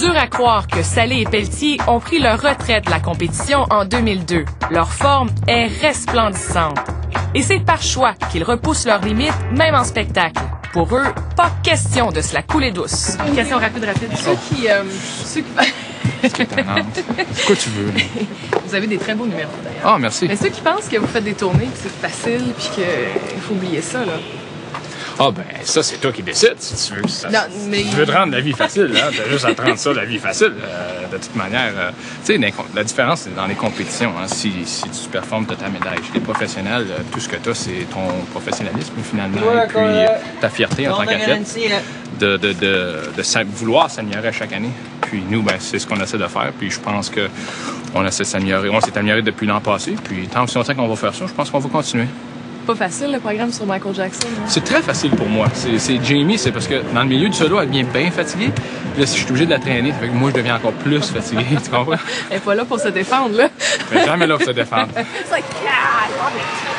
Dur à croire que Salé et Pelletier ont pris leur retraite de la compétition en 2002. Leur forme est resplendissante. Et c'est par choix qu'ils repoussent leurs limites, même en spectacle. Pour eux, pas question de se la couler douce. Une question rapide, rapide. Ceux qui... euh, ceux qui... C'est quoi tu veux? là? Vous avez des très beaux numéros, d'ailleurs. Ah, merci. Mais ceux qui pensent que vous faites des tournées, que c'est facile, puis qu'il faut oublier ça, là. Ah, ben, ça, c'est toi qui décides si tu veux. Ça, Non, mais- Tu veux te rendre la vie facile, hein? T'as juste à te rendre ça, la vie facile. euh, de toute manière, euh, tu sais, la différence, c'est dans les compétitions. Hein? Si, si tu performes, t'as ta médaille. Chez les professionnels, euh, tout ce que t'as, c'est ton professionnalisme, finalement. et puis euh, ta fierté en tant qu'athlète. de, de, de, de s'am- vouloir s'améliorer chaque année. Puis nous, ben, c'est ce qu'on essaie de faire. Puis je pense que on essaie de s'améliorer. On s'est amélioré depuis l'an passé. Puis tant que si on sait qu'on va faire ça, je pense qu'on va continuer. Pas facile, le programme sur Michael Jackson. hein? C'est très facile pour moi. C'est Jamie, c'est parce que dans le milieu du solo, elle devient bien fatiguée. Puis là, si je suis obligé de la traîner, ça fait que moi, je deviens encore plus fatigué. tu comprends? Elle est pas là pour se défendre, là. Mais jamais là pour se défendre.